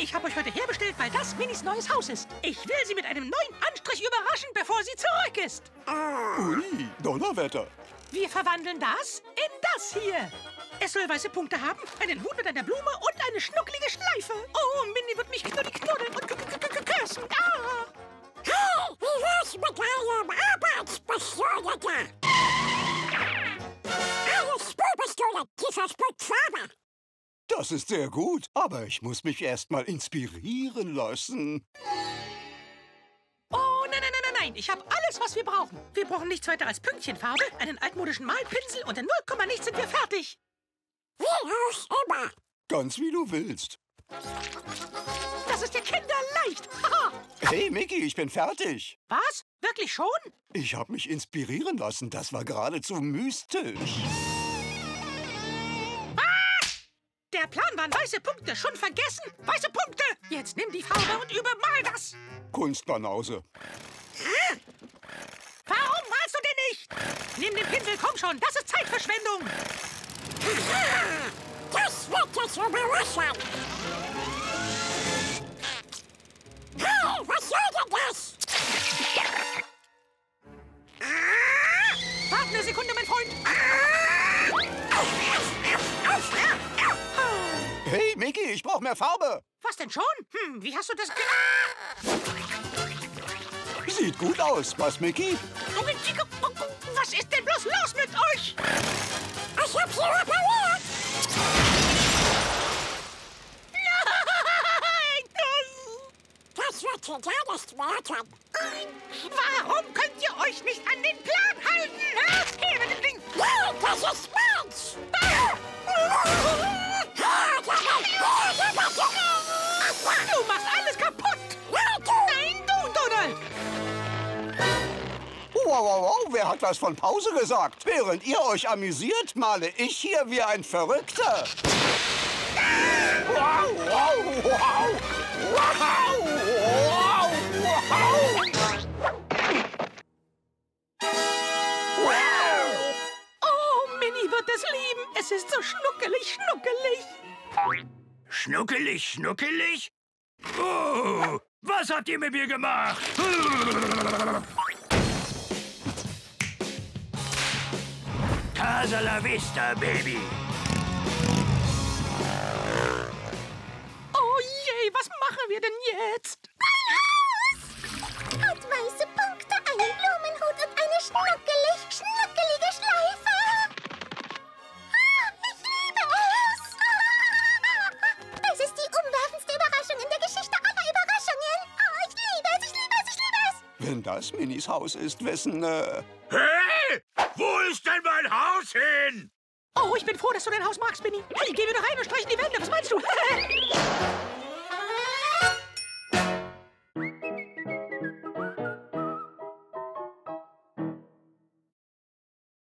Ich habe euch heute herbestellt, weil das Minis neues Haus ist. Ich will sie mit einem neuen Anstrich überraschen, bevor sie zurück ist. Ui, Donnerwetter. Wir verwandeln das in das hier. Es soll weiße Punkte haben, einen Hut mit einer Blume und eine schnuckelige Schleife. Oh, Minnie wird mich knuddig knuddeln und küssen. Ah. Hey, wie wär's mit einem Arbeitsbeschleuniger? Eine Spülpistole, die versprüht Farbe. Das ist sehr gut, aber ich muss mich erst mal inspirieren lassen. Oh, nein, nein, nein, nein, nein. Ich habe alles, was wir brauchen. Wir brauchen nichts weiter als Pünktchenfarbe, einen altmodischen Malpinsel und in 0, nichts sind wir fertig. Wie auch immer. Ganz wie du willst. Das ist ja kinderleicht. Hey, Mickey, ich bin fertig. Was? Wirklich schon? Ich habe mich inspirieren lassen. Das war geradezu mystisch. Der Plan waren weiße Punkte. Schon vergessen? Weiße Punkte. Jetzt nimm die Farbe und übermal das. Kunstbanause. Warum malst du denn nicht? Nimm den Pinsel, komm schon. Das ist Zeitverschwendung. Das wird jetzt überraschen. Hey, was soll denn das? Warte eine Sekunde, mein Freund. Hey, Mickey, ich brauche mehr Farbe. Was denn schon? Hm, wie hast du das... Sieht gut aus, was, Mickey? Was ist denn bloß los mit euch? Ich hab sie repariert. Das wird sie gar nicht merken. Warum könnt ihr euch nicht an den Plan halten? Her mit dem Ding! Nein, das ist meins. Wow, wow, wow, wer hat was von Pause gesagt? Während ihr euch amüsiert, male ich hier wie ein Verrückter. Wow, wow, wow, wow, wow, wow. Wow. Oh, Minnie wird es lieben. Es ist so schnuckelig, schnuckelig. Schnuckelig, schnuckelig? Oh, was habt ihr mit mir gemacht? Casa la vista, Baby. Oh je, was machen wir denn jetzt? Hat weiße Punkte, einen Blumenhut und eine schnuckelig, schnuckelige Schleife. Ah, Ich liebe es. Das ist die umwerfendste Überraschung in der Geschichte aller Überraschungen. Oh, ich liebe es, ich liebe es, ich liebe es. Wenn das Minis Haus ist, wessen, äh... Hey, wo ist denn mein Haus hin? Oh, ich bin froh, dass du dein Haus magst, Minnie. Hey, gehen wir doch rein und streichen die Wände. Was meinst du?